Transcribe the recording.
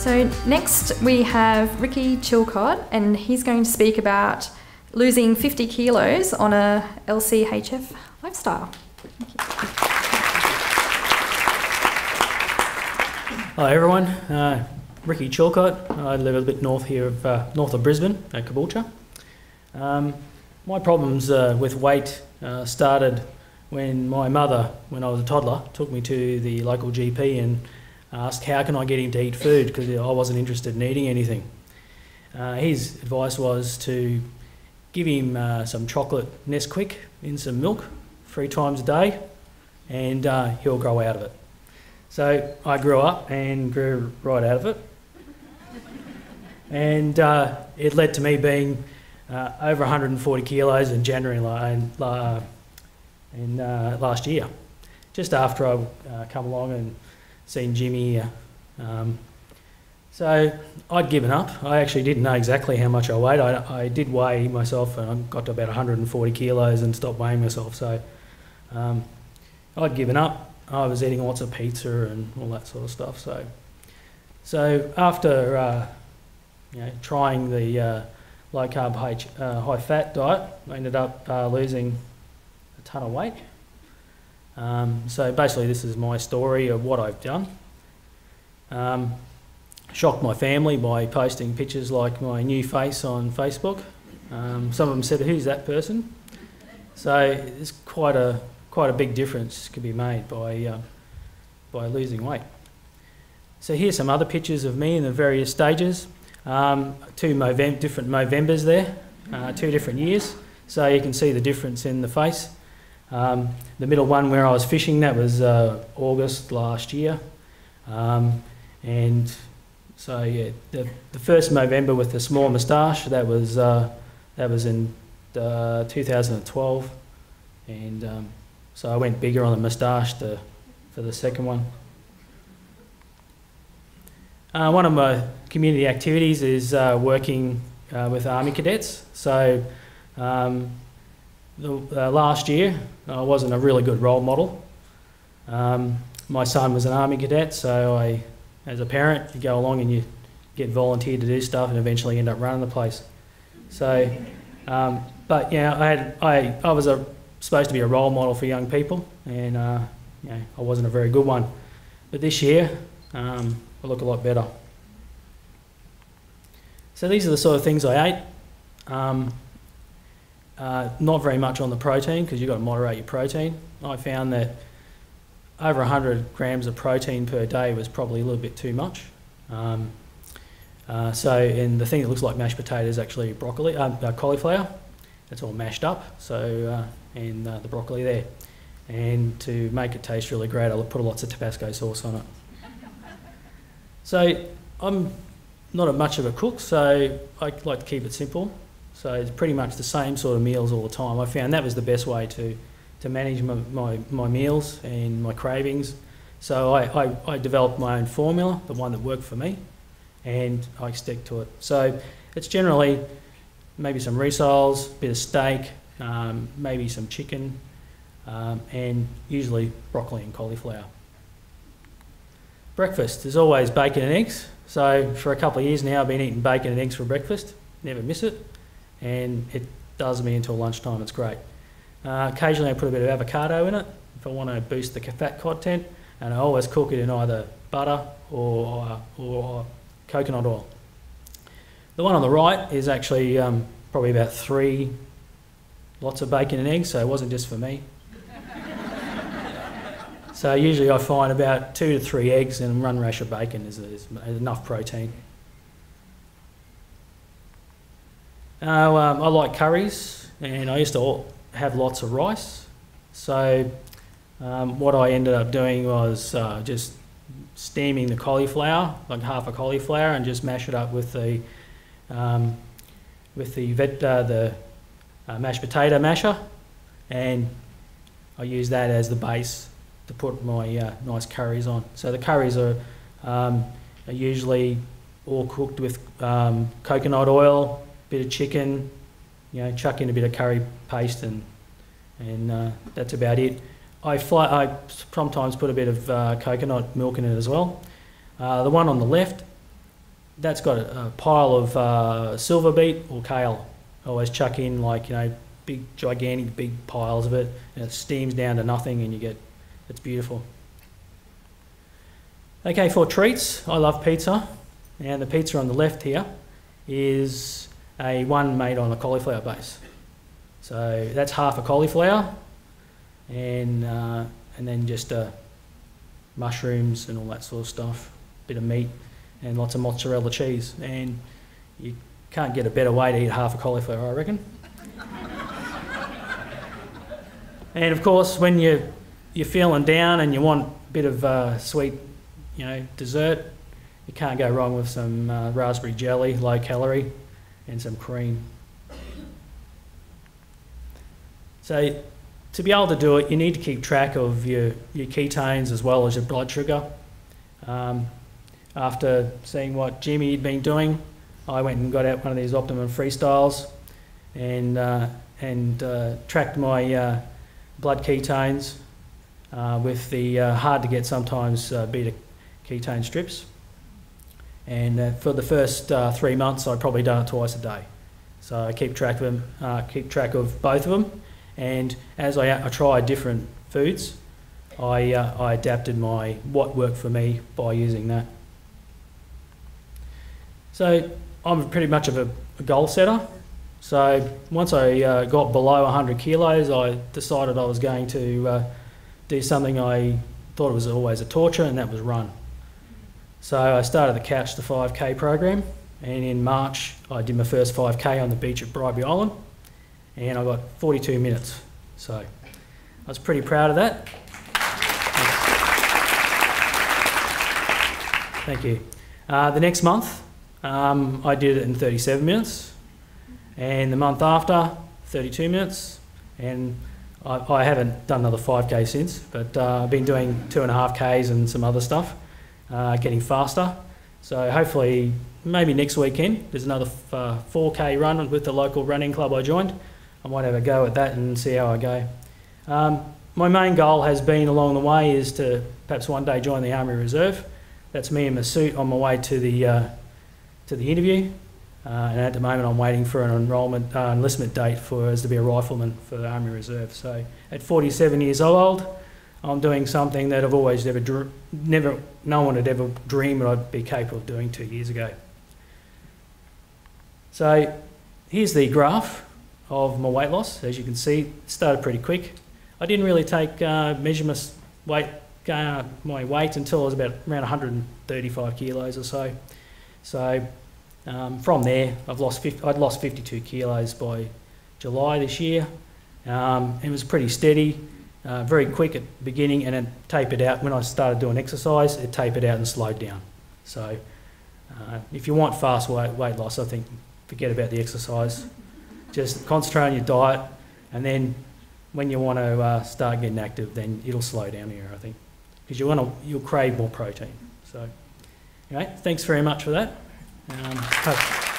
So next we have Ricky Chilcott, and he's going to speak about losing 50 kilos on a LCHF lifestyle. Hi everyone, uh, Ricky Chilcott. I live a bit north here of uh, north of Brisbane at Caboolture. Um, my problems uh, with weight uh, started when my mother, when I was a toddler, took me to the local GP and asked how can I get him to eat food because I wasn't interested in eating anything. Uh, his advice was to give him uh, some chocolate Nesquik in some milk three times a day and uh, he'll grow out of it. So I grew up and grew right out of it. And uh, it led to me being uh, over 140 kilos in January uh, in, uh, last year, just after I uh, come along and seen Jimmy. Um, so I'd given up. I actually didn't know exactly how much I weighed. I, I did weigh myself and I got to about 140 kilos and stopped weighing myself. So um, I'd given up. I was eating lots of pizza and all that sort of stuff. So, so after uh, you know, trying the uh, low carb, high, uh, high fat diet, I ended up uh, losing a ton of weight. Um, so basically, this is my story of what I've done. Um, shocked my family by posting pictures like my new face on Facebook. Um, some of them said, "Who's that person?" So it's quite a quite a big difference could be made by uh, by losing weight. So here's some other pictures of me in the various stages. Um, two Movem different Movembers there, uh, two different years. So you can see the difference in the face. Um, the middle one where I was fishing, that was uh, August last year. Um, and so yeah, the, the first Movember with the small moustache, that was, uh, that was in uh, 2012. And um, so I went bigger on the moustache for the second one. Uh, one of my community activities is uh, working uh, with Army cadets. So um, the, uh, last year I wasn't a really good role model. Um, my son was an Army cadet, so I, as a parent, you go along and you get volunteered to do stuff and eventually end up running the place. So, um, but yeah, I, had, I, I was a, supposed to be a role model for young people and uh, you know, I wasn't a very good one. But this year, um, I look a lot better. So these are the sort of things I ate. Um, uh, not very much on the protein because you've got to moderate your protein. I found that over 100 grams of protein per day was probably a little bit too much. Um, uh, so, and the thing that looks like mashed potato is actually broccoli, uh, uh cauliflower. It's all mashed up. So, uh, and uh, the broccoli there. And to make it taste really great, I'll put lots of Tabasco sauce on it. So I'm not a much of a cook, so I like to keep it simple. So it's pretty much the same sort of meals all the time. I found that was the best way to, to manage my, my, my meals and my cravings. So I, I, I, developed my own formula, the one that worked for me, and I stick to it. So it's generally maybe some rissoles, bit of steak, um, maybe some chicken, um, and usually broccoli and cauliflower. Breakfast is always bacon and eggs. So for a couple of years now, I've been eating bacon and eggs for breakfast. Never miss it, and it does me until lunchtime. It's great. Uh, occasionally, I put a bit of avocado in it if I want to boost the fat content, and I always cook it in either butter or, uh, or coconut oil. The one on the right is actually um, probably about three lots of bacon and eggs, so it wasn't just for me. So usually I find about two to three eggs and one rash of bacon is, is enough protein. Uh, um, I like curries and I used to have lots of rice. So um, what I ended up doing was uh, just steaming the cauliflower, like half a cauliflower, and just mash it up with the um, with the vet, uh, the uh, mashed potato masher, and I use that as the base to put my uh, nice curries on. So the curries are, um, are usually all cooked with um, coconut oil, bit of chicken, you know, chuck in a bit of curry paste and, and uh, that's about it. I, fly, I sometimes put a bit of uh, coconut milk in it as well. Uh, the one on the left that's got a, a pile of uh, silver beet or kale. I always chuck in like you know big gigantic big piles of it, and it steams down to nothing, and you get it's beautiful. Okay, for treats, I love pizza, and the pizza on the left here is a one made on a cauliflower base. So that's half a cauliflower, and uh, and then just uh, mushrooms and all that sort of stuff, bit of meat, and lots of mozzarella cheese. And you can't get a better way to eat half a cauliflower, I reckon. and of course, when you you're feeling down and you want a bit of uh, sweet, you know, dessert, you can't go wrong with some uh, raspberry jelly, low calorie, and some cream. So to be able to do it, you need to keep track of your, your ketones as well as your blood sugar. Um, after seeing what Jimmy had been doing, I went and got out one of these Optium Freestyles and, uh, and uh, tracked my uh, blood ketones uh, with the uh, hard to get sometimes uh, beta ketone strips. And for the first three months, I'd probably done it twice a day. So I keep track of them, keep track of both of them and as I, I tried different foods, I, uh, I adapted my what worked for me by using that. So I'm pretty much of a, a goal setter. So once I uh, got below 100 kilos, I decided I was going to uh, do something I thought was always a torture, and that was run. So I started the Couch to 5K program, and in March I did my first 5K on the beach at Bribie Island and I got 42 minutes. So I was pretty proud of that. Thank you. Uh, the next month, um, I did it in 37 minutes, and the month after, 32 minutes, and I, I haven't done another 5k since, but uh, I've been doing two and a half k's and some other stuff, uh, getting faster. So hopefully, maybe next weekend, there's another 4k uh, run with the local running club I joined. I might have a go at that and see how I go. Um, my main goal has been along the way is to perhaps one day join the Army Reserve. That's me in my suit on my way to the uh, to the interview, uh, and at the moment I'm waiting for an enrolment uh, enlistment date for us to be a rifleman for the Army Reserve. So at 47 years old, I'm doing something that I've always never never no one had ever dreamed I'd be capable of doing two years ago. So here's the graph of my weight loss. As you can see, it started pretty quick. I didn't really take uh, measurements weight uh, my weight until I was about around 135 kilos or so. So um, from there, I've lost 50, I'd lost 52 kilos by July this year. Um, it was pretty steady, uh, very quick at the beginning, and then tape it out. When I started doing exercise, it tapered out and slowed down. So uh, if you want fast weight, weight loss, I think forget about the exercise. Just concentrate on your diet, and then when you want to uh, start getting active, then it'll slow down here, I think, because you want to you'll crave more protein. So, anyway, thanks very much for that. Um,